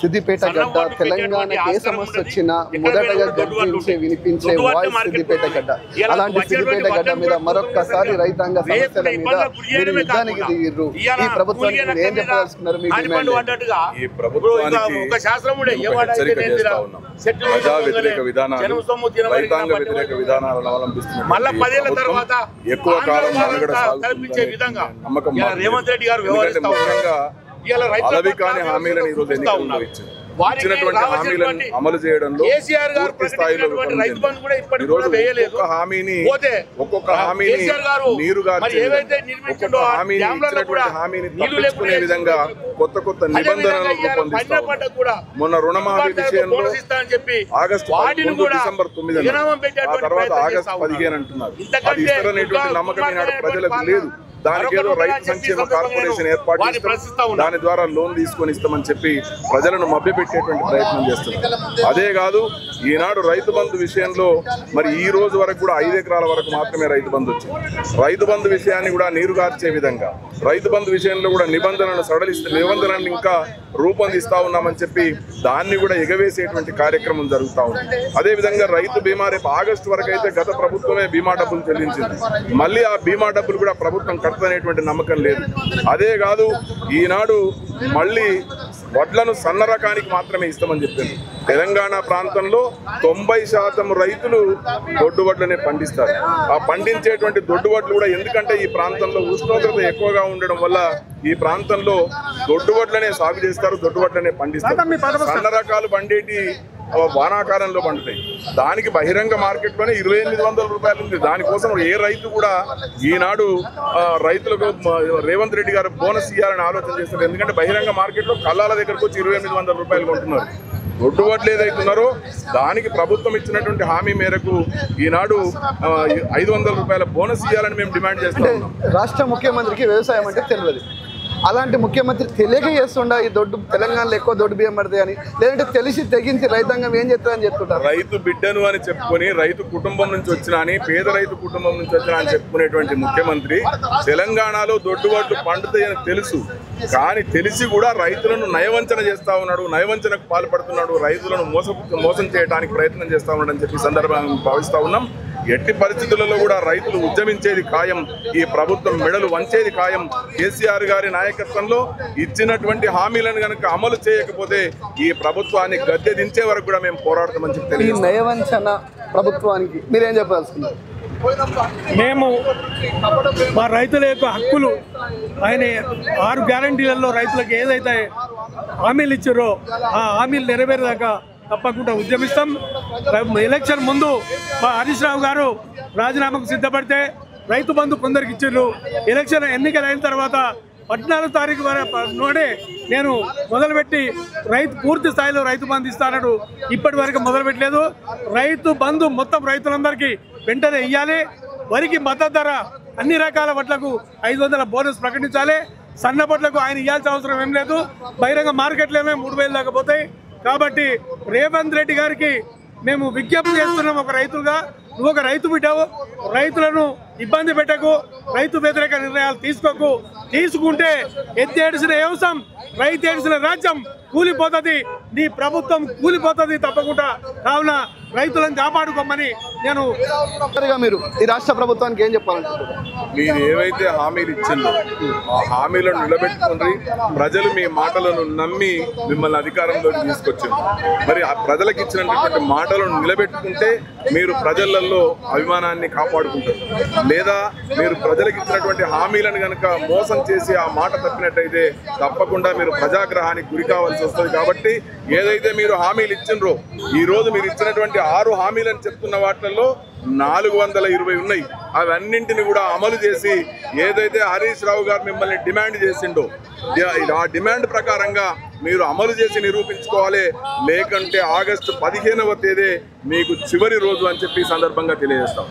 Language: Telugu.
సిద్దిపేట గడ్డ తెలంగాణకి ఏ సమస్య వచ్చినా మొదటగా గర్జించే వినిపించే వాయిస్ సిద్దిపేట గడ్డ. అలాంటి సిద్దిపేట గడ్డ మీద మరొక్కసారి రైతాంగ సమస్యల మీద మీరు యుద్ధానికి దిగిర్రు ఈ ప్రభుత్వానికి మీరు ఏం చెప్పదలుచుకున్నారు మీ? ఈ ప్రభుత్వానికి ప్రజా వ్యతిరేక విధానాలు రైతాంగ వ్యతిరేక విధానాలను అవలంబిస్తున్న మళ్ళా పదేళ్ళ తర్వాత ఎక్కువ కాలం నమ్మకం రేవంత్ రెడ్డి గారు వ్యవహరిస్తా అలవి కాని హామీలను ఈ రోజు ఎన్నికల్లో ఇచ్చినటువంటి హామీలను అమలు చేయడంలో కేసీఆర్ గారు స్థాయిలో. ఒక్కొక్క హామీని హామీని నీరుగా హామీని ఇచ్చినటువంటి హామీని తప్పించుకునే విధంగా కొత్త కొత్త నిబంధనలు మొన్న రుణమాఫీ విషయంలో ఆగస్టు డిసెంబర్ తొమ్మిది ఆ తర్వాత ఆగస్టు. పదిహేను అంటున్నారు. ఇంతకంటే అది ఇస్తారనేటువంటి ఇంకా నమ్మకం ఈనాడు దుర్మార్గమైనటువంటి ప్రజలకు. లేదు. దానికి ఏదో రైతు సంక్షేమ కార్పొరేషన్ ఏర్పాటు చేస్తాం. దాని ద్వారా లోన్ తీసుకొని ఇస్తామని చెప్పి ప్రజలను మభ్యపెట్టేటువంటి ప్రయత్నం చేస్తున్నారు అదే కాదు ఈనాడు రైతు బంధు విషయంలో మరి ఈ రోజు వరకు కూడా ఐదు ఎకరాల వరకు మాత్రమే రైతు బంధు వచ్చింది. రైతు బంధు విషయాన్ని కూడా నీరుగార్చే విధంగా రైతు బంధు విషయంలో కూడా నిబంధనలు సడలిస్తే నిబంధనలను ఇంకా రూపొందిస్తా ఉన్నామని చెప్పి దాన్ని కూడా ఎగవేసేటువంటి కార్యక్రమం జరుగుతూ ఉంది. అదే విధంగా రైతు బీమా రేపు ఆగస్టు వరకు అయితే గత ప్రభుత్వమే బీమా డబ్బులు చెల్లించింది. మళ్ళీ ఆ బీమా డబ్బులు కూడా ప్రభుత్వం కడతనేటువంటి నమ్మకం లేదు. అదే కాదు ఈనాడు మళ్ళీ వడ్లను సన్న రకానికి మాత్రమే ఇస్తామని చెప్పింది. తెలంగాణ ప్రాంతంలో తొంభై శాతం రైతులు దొడ్డు వడ్లనే పండిస్తారు. ఆ పండించేటువంటి దొడ్డు వడ్లు కూడా ఎందుకంటే ఈ ప్రాంతంలో ఉష్ణోగ్రత ఎక్కువగా ఉండడం వల్ల ఈ ప్రాంతంలో దొడ్డు వడ్లనే సాగు చేస్తారు దొడ్డు వడ్లనే పండిస్తారు సన్న రకాలు పండేటి వానాకాలంలో పండుతాయి. దానికి బహిరంగ మార్కెట్లోనే ఇరవై ఎనిమిది వందల రూపాయలు ఉంది. దానికోసం ఏ రైతు కూడా ఈనాడు రైతులకు రేవంత్ రెడ్డి గారు బోనస్ ఇవ్వాలని ఆలోచన చేస్తారు ఎందుకంటే బహిరంగ మార్కెట్లో కల్లాల దగ్గరకు వచ్చి ఇరవై ఎనిమిది వందల రూపాయలు కొంటున్నారు. దొడ్డు వడ్లు ఏదైతున్నారో దానికి ప్రభుత్వం ఇచ్చినటువంటి హామీ మేరకు ఈనాడు ఐదు వందల రూపాయల బోనస్ ఇవ్వాలని మేము డిమాండ్ చేస్తాం రాష్ట్ర ముఖ్యమంత్రికి వ్యవసాయం అంటే తెలియదు. అలాంటి ముఖ్యమంత్రి తెలియక చేస్తుండ ఈ దొడ్డు తెలంగాణలో ఎక్కువ దొడ్డు బియ్యం పడతాయి అని? లేదంటే తెలిసి తెగించి రైతాంగం ఏం చేస్తారని చెప్తుంటారు? రైతు బిడ్డను అని చెప్పుకొని రైతు కుటుంబం నుంచి వచ్చిన అని పేద రైతు కుటుంబం నుంచి వచ్చిన అని చెప్పుకునేటువంటి ముఖ్యమంత్రి తెలంగాణలో దొడ్డు దొడ్డుబాట్లు పండుతాయని తెలుసు. కానీ తెలిసి కూడా రైతులను నయవంచన చేస్తా ఉన్నాడు నయవంచనకు పాల్పడుతున్నాడు రైతులను మోస మోసం చేయడానికి ప్రయత్నం చేస్తా ఉన్నాడని చెప్పి సందర్భంగా భావిస్తా ఉన్నాం. ఎట్టి పరిస్థితులలో కూడా రైతులు ఉద్యమించేది ఖాయం ఈ ప్రభుత్వం మెడలు వంచేది ఖాయం. కేసీఆర్ గారి నాయకత్వంలో ఇచ్చినటువంటి హామీలను కనుక అమలు చేయకపోతే ఈ ప్రభుత్వాన్ని గద్దె దించే వరకు కూడా మేము పోరాడతామని చెప్పి నయవంచన ప్రభుత్వానికి మీరేం చెప్పదలుచుకున్నారు? మేము మా రైతుల యొక్క హక్కులు ఆయన ఆరు గ్యారంటీలలో రైతులకు ఏదైతే హామీలు ఇచ్చారో ఆ హామీలు నెరవేరేదాకా తప్పకుండా ఉద్యమిస్తాం. ఎలక్షన్ ముందు మా హరీష్ రావు గారు రాజీనామాకు సిద్ధపడితే రైతు బంధు కొందరికి ఇచ్చిర్రు ఎలక్షన్ ఎన్నికలు అయిన తర్వాత పద్నాలుగు తారీఖు వరకు నోడే నేను మొదలుపెట్టి రైతు పూర్తి స్థాయిలో రైతు బంధు ఇస్తానడు. ఇప్పటి వరకు మొదలుపెట్టలేదు. రైతు బంధు మొత్తం రైతులందరికీ వెంటనే ఇవ్వాలి వరికి మద్దతు ధర అన్ని రకాల వడ్లకు ఐదు వందల బోనస్ ప్రకటించాలి. సన్న వడ్లకు ఆయన ఇవ్వాల్సిన అవసరం ఏం లేదు. బహిరంగ మార్కెట్లోనే మూడు వేలు దాకా పోతాయి. కాబట్టి రేవంత్ రెడ్డి గారికి మేము విజ్ఞప్తి చేస్తున్నాం ఒక రైతులుగా. నువ్వు ఒక రైతు బిడ్డవు. రైతులను ఇబ్బంది పెట్టకు. రైతు వ్యతిరేక నిర్ణయాలు తీసుకోకు. తీసుకుంటే ఎత్తేడిసిన వ్యవసాయం రైతు ఏడిసిన రాజ్యం కూలిపోతుంది. నీ ప్రభుత్వం కూలిపోతుంది తప్పకుండా. కావున రైతులను కాపాడుకోమని నేను మీరు ఈ రాష్ట్ర ప్రభుత్వానికి ఏం చెప్పాలనుకుంటున్నారు మీరు ఏవైతే హామీలు ఇచ్చిందో ఆ హామీలను నిలబెట్టుకుండ్రి ప్రజలు మీ మాటలను నమ్మి మిమ్మల్ని అధికారంలోకి తీసుకొచ్చింది మరి ఆ ప్రజలకు ఇచ్చినటువంటి మాటలను నిలబెట్టుకుంటే మీరు ప్రజలలో అభిమానాన్ని కాపాడుకుంటారు. లేదా మీరు ప్రజలకు ఇచ్చినటువంటి హామీలను కనుక మోసం చేసి ఆ మాట తప్పినట్టయితే తప్పకుండా మీరు ప్రజాగ్రహానికి గురి కావాల్సి వస్తుంది కాబట్టి ఏదైతే మీరు హామీలు ఇచ్చిండ్రో ఈ రోజు మీరు ఇచ్చినటువంటి ఆరు హామీలను చెప్తున్న వాటిల్లో నాలుగు వందల ఇరవై ఉన్నాయి. అవన్నింటిని కూడా అమలు చేసి ఏదైతే హరీష్ రావు గారు మిమ్మల్ని డిమాండ్ చేసిండో ఆ డిమాండ్ ప్రకారంగా మీరు అమలు చేసి నిరూపించుకోవాలి. లేకంటే ఆగస్టు పదిహేనవ తేదీ మీకు చివరి రోజు అని చెప్పి సందర్భంగా తెలియజేస్తాం.